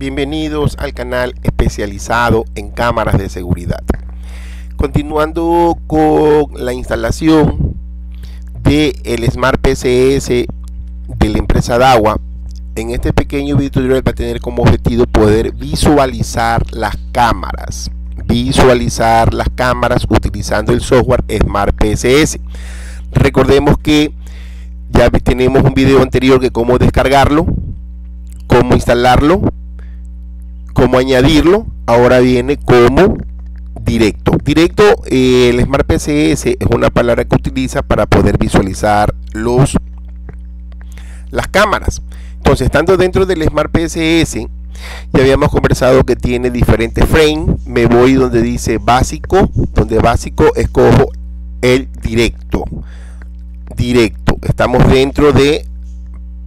Bienvenidos al canal especializado en cámaras de seguridad. Continuando con la instalación del el Smart PCS de la empresa DAWA, en este pequeño video tutorial va a tener como objetivo poder visualizar las cámaras. Visualizar las cámaras utilizando el software Smart PCS. Recordemos que ya tenemos un video anterior que cómo descargarlo, cómo instalarlo, cómo añadirlo. Ahora viene como directo. Directo, eh, el Smart PCS es una palabra que utiliza para poder visualizar los las cámaras. Entonces, estando dentro del Smart PSS, ya habíamos conversado que tiene diferentes frames. Me voy donde dice básico, donde básico escojo el directo. Directo. Estamos dentro de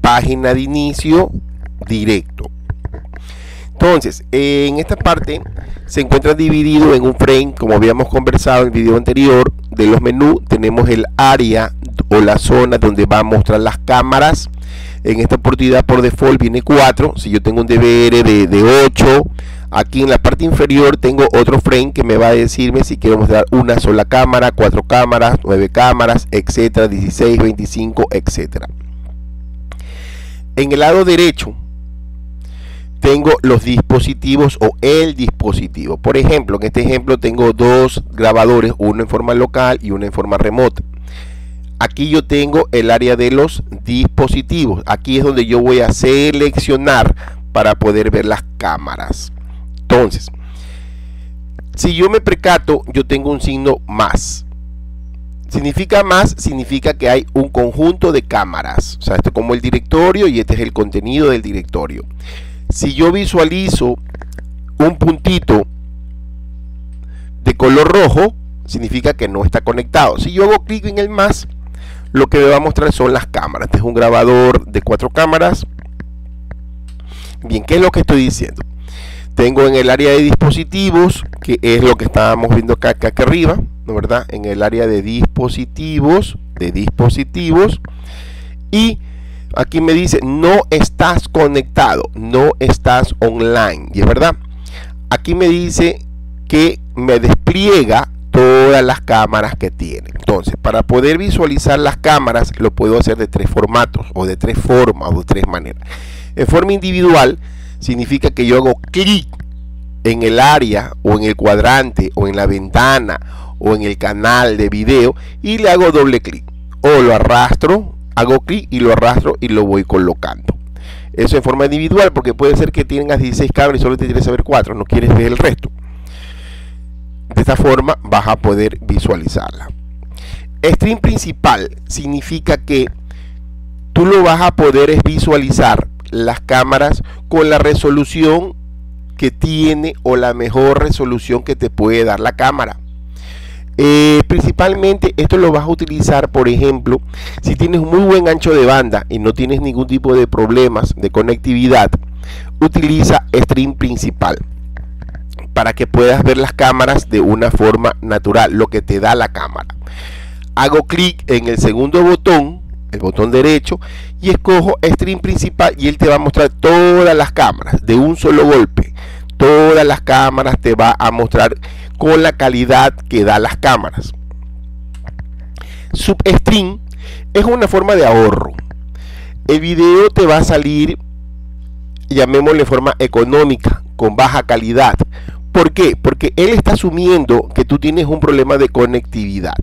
página de inicio directo. Entonces, en esta parte se encuentra dividido en un frame, como habíamos conversado en el video anterior, de los menús. Tenemos el área o la zona donde va a mostrar las cámaras en esta oportunidad por default viene 4. Si yo tengo un DVR de, de 8, aquí en la parte inferior tengo otro frame que me va a decirme si quiero mostrar una sola cámara, 4 cámaras, 9 cámaras, etcétera, 16, 25, etcétera. En el lado derecho tengo los dispositivos o el dispositivo. Por ejemplo, en este ejemplo tengo dos grabadores, uno en forma local y uno en forma remota aquí yo tengo el área de los dispositivos. Aquí es donde yo voy a seleccionar para poder ver las cámaras. Entonces, si yo me precato, yo tengo un signo más. Significa más, significa que hay un conjunto de cámaras. O sea, esto es como el directorio y este es el contenido del directorio. Si yo visualizo un puntito de color rojo, significa que no está conectado. Si yo hago clic en el más, lo que me va a mostrar son las cámaras. Este es un grabador de cuatro cámaras. Bien, ¿qué es lo que estoy diciendo? Tengo en el área de dispositivos, que es lo que estábamos viendo acá, acá, arriba, ¿no verdad? En el área de dispositivos, de dispositivos. Y aquí me dice, no estás conectado, no estás online. Y es verdad. Aquí me dice que me despliega todas las cámaras que tiene. Entonces, para poder visualizar las cámaras, lo puedo hacer de tres formatos, o de tres formas, o de tres maneras. En forma individual, significa que yo hago clic en el área, o en el cuadrante, o en la ventana, o en el canal de video, y le hago doble clic. O lo arrastro, hago clic y lo arrastro y lo voy colocando. Eso en forma individual, porque puede ser que tengas 16 cámaras y solo te quieres saber 4, no quieres ver el resto. De esta forma vas a poder visualizarla. Stream principal significa que tú lo vas a poder visualizar las cámaras con la resolución que tiene o la mejor resolución que te puede dar la cámara. Eh, principalmente esto lo vas a utilizar, por ejemplo, si tienes muy buen ancho de banda y no tienes ningún tipo de problemas de conectividad, utiliza stream principal para que puedas ver las cámaras de una forma natural, lo que te da la cámara. Hago clic en el segundo botón, el botón derecho, y escojo Stream principal y él te va a mostrar todas las cámaras de un solo golpe. Todas las cámaras te va a mostrar con la calidad que da las cámaras. Substream es una forma de ahorro. El video te va a salir, llamémosle forma económica, con baja calidad. ¿Por qué? Porque él está asumiendo que tú tienes un problema de conectividad.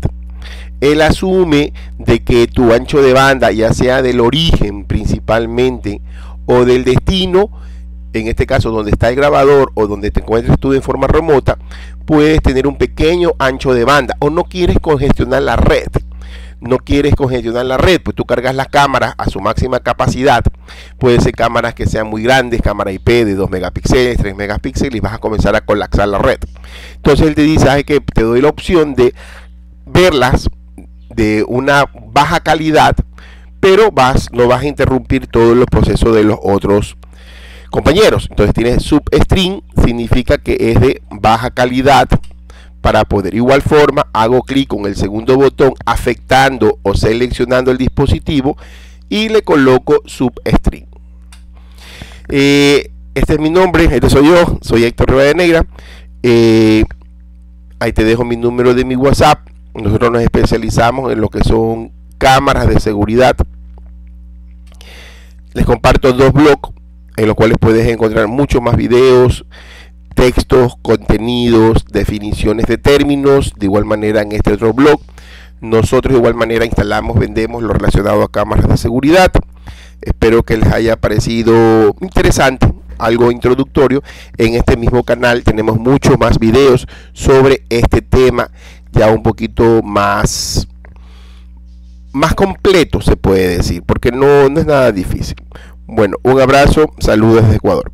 Él asume de que tu ancho de banda, ya sea del origen principalmente o del destino, en este caso donde está el grabador o donde te encuentres tú en forma remota, puedes tener un pequeño ancho de banda o no quieres congestionar la red no quieres congestionar la red, pues tú cargas las cámaras a su máxima capacidad. Puede ser cámaras que sean muy grandes, cámara IP de 2 megapíxeles, 3 megapíxeles y vas a comenzar a colapsar la red. Entonces él te dice, que te doy la opción de verlas de una baja calidad, pero no vas a interrumpir todos los procesos de los otros compañeros. Entonces tienes substream, significa que es de baja calidad para poder. Igual forma, hago clic con el segundo botón afectando o seleccionando el dispositivo y le coloco substring. Eh, este es mi nombre, este soy yo, soy Héctor de Negra. Eh, ahí te dejo mi número de mi WhatsApp. Nosotros nos especializamos en lo que son cámaras de seguridad. Les comparto dos blogs en los cuales puedes encontrar muchos más videos, textos, contenidos, definiciones de términos. De igual manera en este otro blog, nosotros de igual manera instalamos, vendemos lo relacionado a cámaras de seguridad. Espero que les haya parecido interesante, algo introductorio. En este mismo canal tenemos muchos más videos sobre este tema, ya un poquito más más completo se puede decir, porque no, no es nada difícil. Bueno, un abrazo, saludos desde Ecuador.